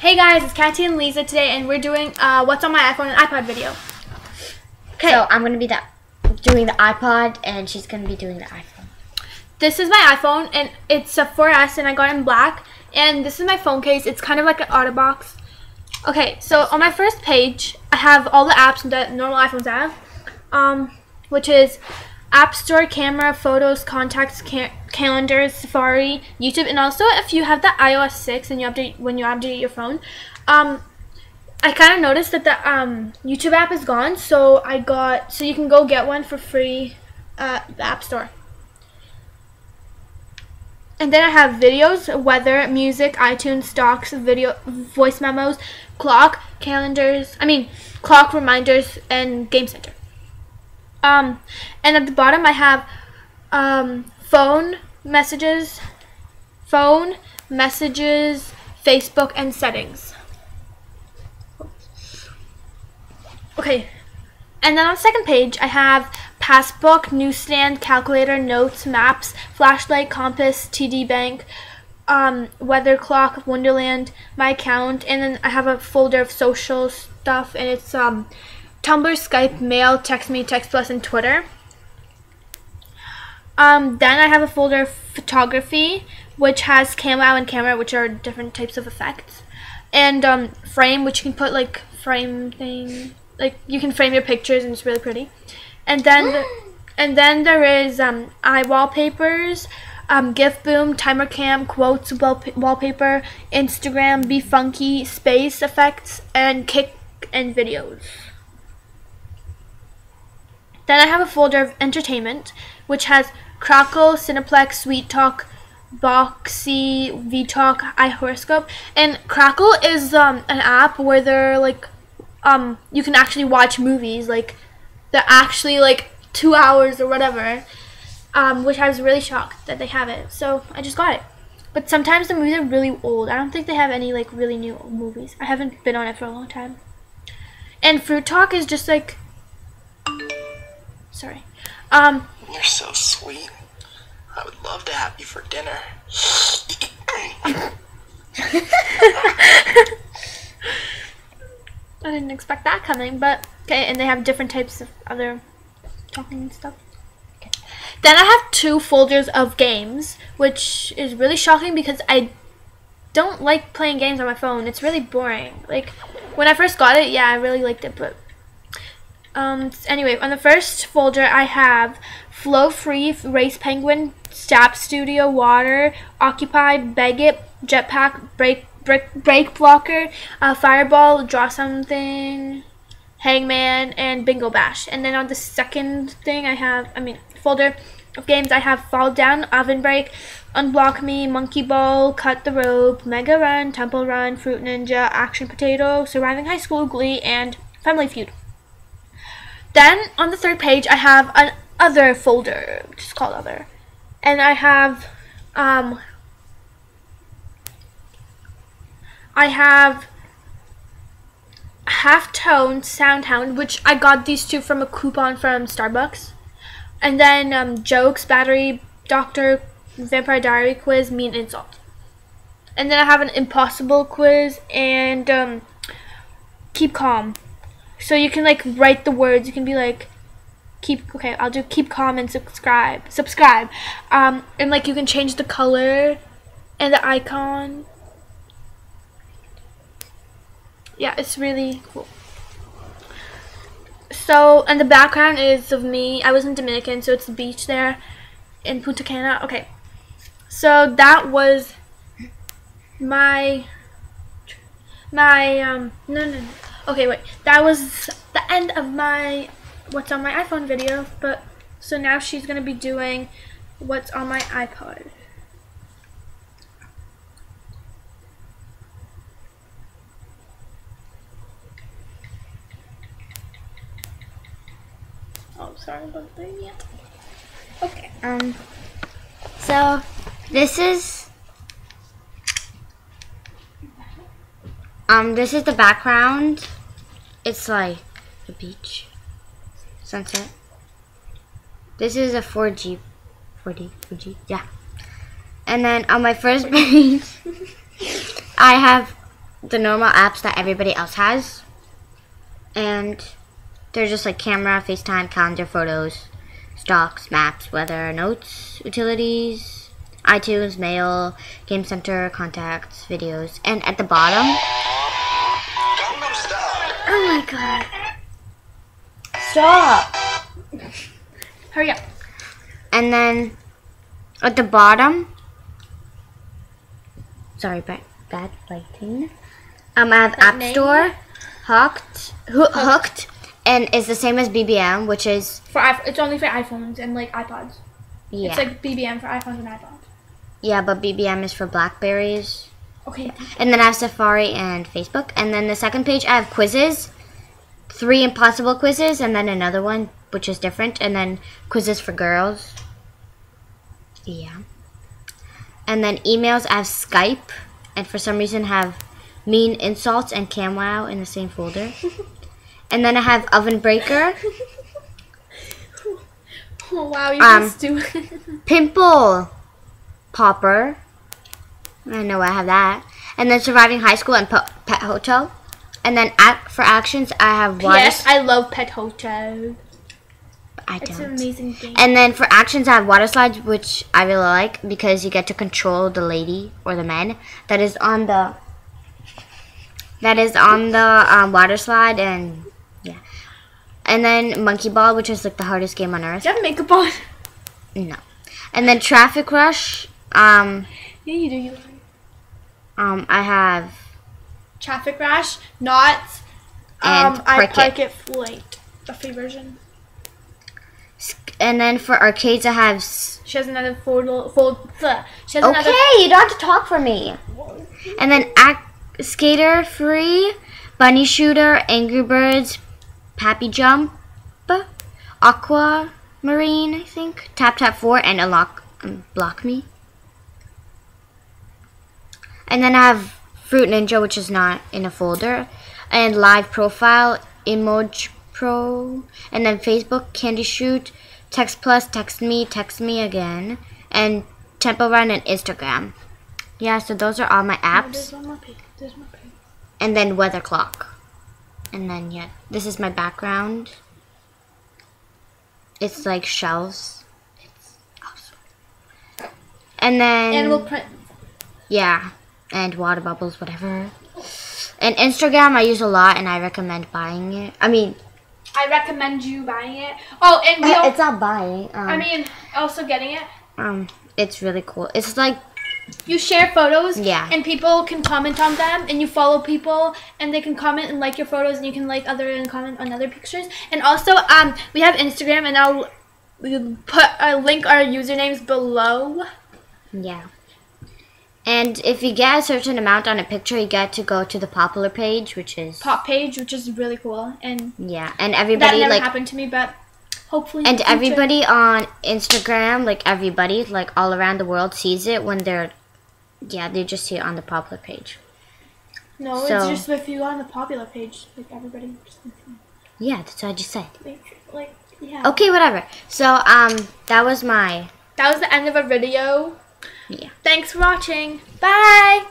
Hey guys, it's Katya and Liza today, and we're doing uh, what's on my iPhone and iPod video. Okay. So I'm gonna be that doing the iPod, and she's gonna be doing the iPhone. This is my iPhone, and it's a 4S, and I got it in black. And this is my phone case. It's kind of like an Otterbox. Okay, so on my first page, I have all the apps that normal iPhones have, um, which is App Store, Camera, Photos, Contacts, ca Calendars, Safari, YouTube, and also if you have the iOS 6 and you update when you update your phone, um, I kind of noticed that the um, YouTube app is gone, so I got so you can go get one for free at the App Store. And then I have videos, weather, music, iTunes, stocks, video, voice memos, clock, calendars, I mean, clock reminders, and Game Center. Um, and at the bottom I have um, phone, messages, phone, messages, Facebook, and settings. Okay, and then on the second page I have passbook, newsstand, calculator, notes, maps, flashlight, compass, TD bank, um, weather clock, Wonderland, my account, and then I have a folder of social stuff, and it's um, Tumblr, Skype, Mail, Text Me, Text Plus, and Twitter. Um, then I have a folder of photography, which has camo and camera, which are different types of effects, and um, frame, which you can put like frame thing, like you can frame your pictures, and it's really pretty. And then, the, and then there is um, eye wallpapers, um, GIF Boom, Timer Cam, Quotes wall wallpaper, Instagram, Be Funky, Space effects, and Kick and videos. Then I have a folder of entertainment, which has Crackle, Cineplex, Sweet Talk, Boxee, VTalk, iHoroscope, and Crackle is um, an app where they're like, um, you can actually watch movies, like they're actually like two hours or whatever, um, which I was really shocked that they have it. So I just got it. But sometimes the movies are really old. I don't think they have any like really new movies. I haven't been on it for a long time. And Fruit Talk is just like Sorry. Um. You're so sweet. I would love to have you for dinner. I didn't expect that coming, but okay. And they have different types of other talking and stuff. Okay. Then I have two folders of games, which is really shocking because I don't like playing games on my phone. It's really boring. Like when I first got it, yeah, I really liked it, but um, anyway, on the first folder, I have Flow Free, Race Penguin, Stap Studio, Water, Occupied, Beg It, Jetpack, Break, Break, Break Blocker, uh, Fireball, Draw Something, Hangman, and Bingo Bash. And then on the second thing, I have, I mean, folder of games, I have Fall Down, Oven Break, Unblock Me, Monkey Ball, Cut the Rope, Mega Run, Temple Run, Fruit Ninja, Action Potato, Surviving High School, Glee, and Family Feud. Then on the third page, I have an other folder, which is called other. And I have, um, I have Halftone, Soundhound, which I got these two from a coupon from Starbucks. And then um, Jokes, Battery, Doctor, Vampire Diary Quiz, Mean Insult. And then I have an Impossible Quiz and um, Keep Calm. So you can like write the words. You can be like, keep okay. I'll do keep calm and subscribe. Subscribe, um, and like you can change the color and the icon. Yeah, it's really cool. So, and the background is of me. I was in Dominican, so it's the beach there in Punta Cana. Okay, so that was my my um no no no Okay, wait. That was the end of my what's on my iPhone video, but so now she's going to be doing what's on my iPod. Oh, sorry about that yet. Okay. Um. So this is Um, this is the background. It's like the beach, sunset. This is a 4G, 4D, 4G, yeah. And then on my first page, I have the normal apps that everybody else has. And they're just like camera, FaceTime, calendar, photos, stocks, maps, weather, notes, utilities, iTunes, mail, game center, contacts, videos. And at the bottom, my god. Stop. Hurry up. And then at the bottom, sorry, bad, bad lighting. Um, I have App name? Store, Hooked, Hoo- Hooked, and it's the same as BBM, which is For it's only for iPhones and like iPods. yeah, It's like BBM for iPhones and iPods. yeah, but BBM is for Blackberries. Okay. And then I have Safari and Facebook. And then the second page, I have quizzes, three impossible quizzes, and then another one which is different, and then quizzes for girls. Yeah. And then emails, I have Skype, and for some reason have mean insults and CamWow in the same folder. and then I have Oven Breaker, Oh wow, you Um, just do Pimple Popper. I know I have that. And then Surviving High School and Pet Hotel. And then ac for actions, I have water. Yes, I love Pet Hotel. I It's don't. an amazing game. And then for actions, I have water slides, which I really like because you get to control the lady or the man that is on the that is on the um, water slide, and yeah. And then monkey ball, which is like the hardest game on earth. Do you have makeup on? No. And then traffic rush. Um, Yeah, you do. You um, I have Traffic Rash, not And um, I. Park It Flight, the free version. and then for arcades, I have. She has another fold. fold bleh. she has another. Okay, you don't have to talk for me. And then ac- skater free, bunny shooter, Angry Birds, Pappy Jump, Aqua Marine, I think, Tap Tap Four, and Unlock um, Block Me. And then I have Fruit Ninja, which is not in a folder, and Live Profile, Emoji Pro, and then Facebook, Candy Shoot, Text Plus, Text Me, Text Me Again, and Temple Run and Instagram. Yeah, so those are all my Oh, apps. one more page. There's one page. And then weather clock. And then yeah, this is my background. It's like shelves. It's awesome. And then Animal print. yeah, and water bubbles, whatever. And Instagram I use a lot, and I recommend buying it. I mean, I recommend you buying it. Oh, and we. it's not buying. Um, I mean, also getting it. um, it's really cool. It's like You share photos, Yeah. and people can comment on them, and you follow people, and they can comment and like your photos, and you can like other and comment on other pictures. And also, um, we have Instagram, and I'll put a link our usernames below. Yeah. And if you get a certain amount on a picture, you get to go to the popular page, which is Pop page, which is really cool, and yeah, and everybody that never like happened to me, but hopefully. and everybody on Instagram, like everybody, like all around the world sees it when they're yeah, they just see it on the popular page. No, so- it's just if you go on the popular page, like everybody. Just, Yeah, that's what I just said. like, like yeah. Okay, whatever. So um, that was my That was the end of our video. Yeah. Thanks for watching. Bye.